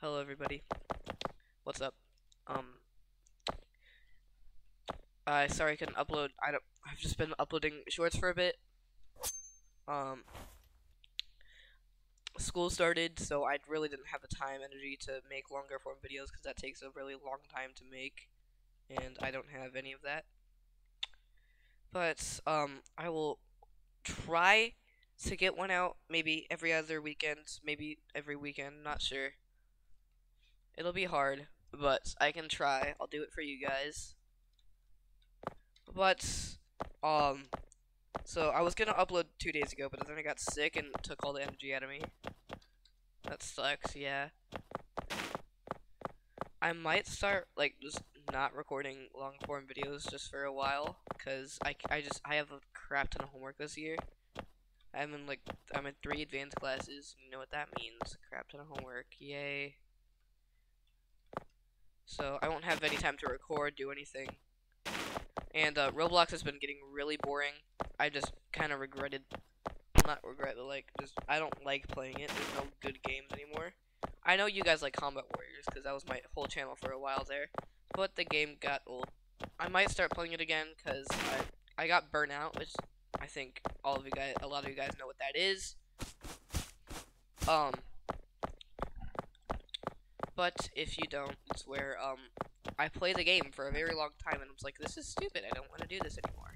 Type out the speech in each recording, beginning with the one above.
Hello everybody. What's up? Um I sorry I couldn't upload I don't I've just been uploading shorts for a bit. Um school started so I really didn't have the time energy to make longer form videos because that takes a really long time to make and I don't have any of that. But um I will try to get one out maybe every other weekend, maybe every weekend, not sure. It'll be hard, but I can try. I'll do it for you guys. But, um, so I was gonna upload two days ago, but then I got sick and took all the energy out of me. That sucks, yeah. I might start, like, just not recording long form videos just for a while, because I, I just, I have a crap ton of homework this year. I'm in, like, I'm in three advanced classes, you know what that means. Crap ton of homework, yay. So I won't have any time to record, do anything. And uh, Roblox has been getting really boring. I just kind of regretted, not regret, but like, just I don't like playing it. There's no good games anymore. I know you guys like Combat Warriors because that was my whole channel for a while there, but the game got old. I might start playing it again because I I got burnout, which I think all of you guys, a lot of you guys know what that is. Um, but if you don't, it's where um I play the game for a very long time and I was like, this is stupid. I don't want to do this anymore.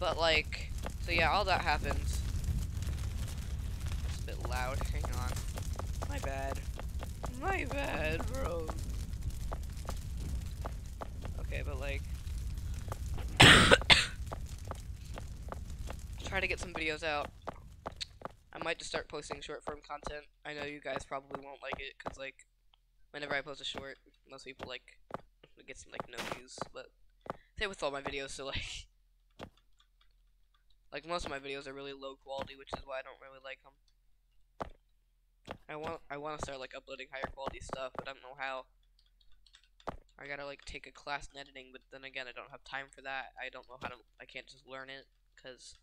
But like, so yeah, all that happens. It's a bit loud. Hang on. My bad. My bad, bro. Okay, but like. try to get some videos out. I might just start posting short form content. I know you guys probably won't like it because like whenever I post a short, most people like get some like no views. But same with all my videos. So like like most of my videos are really low quality, which is why I don't really like them. I want I want to start like uploading higher quality stuff, but I don't know how. I gotta like take a class in editing, but then again, I don't have time for that. I don't know how to. I can't just learn it because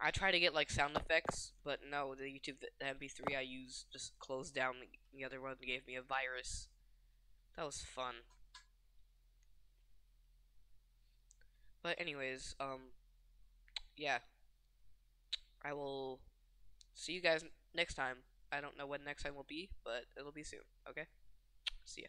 I try to get like sound effects, but no, the YouTube the MP3 I use just closed down. The other one gave me a virus. That was fun. But anyways, um, yeah. I will see you guys next time. I don't know when next time will be, but it'll be soon. Okay? See ya.